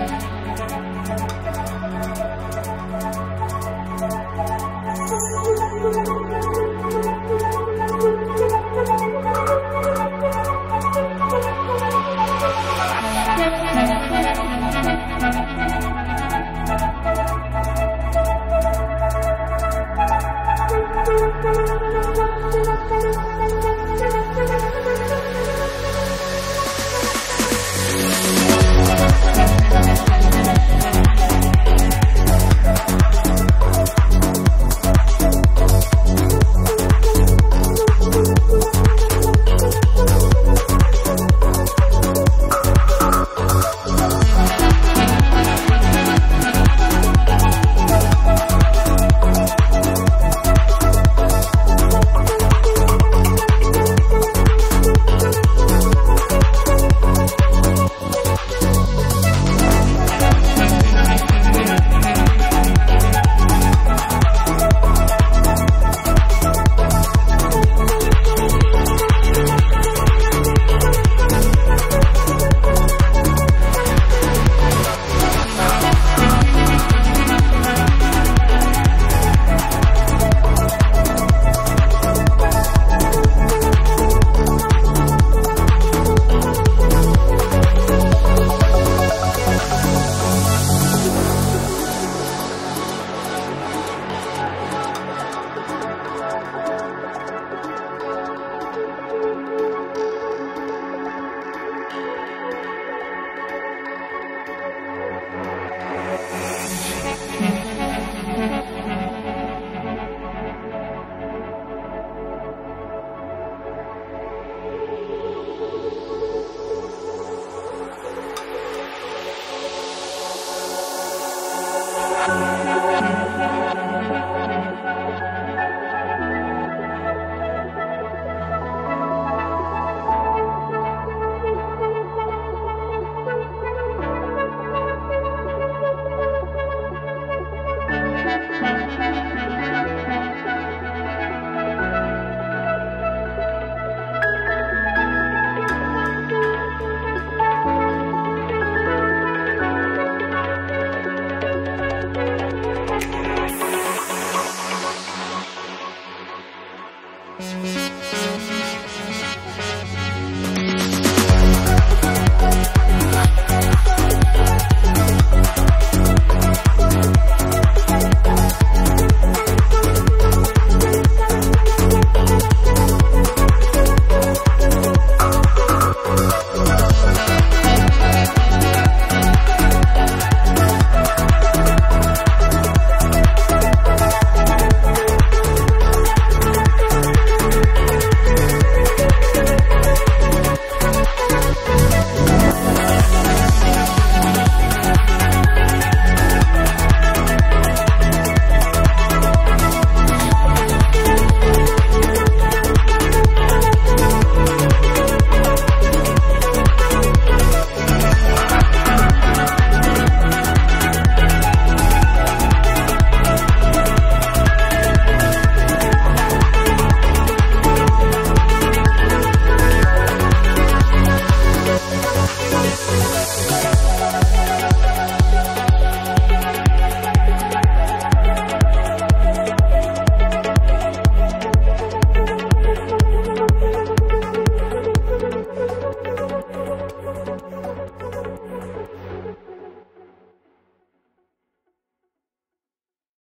Bye.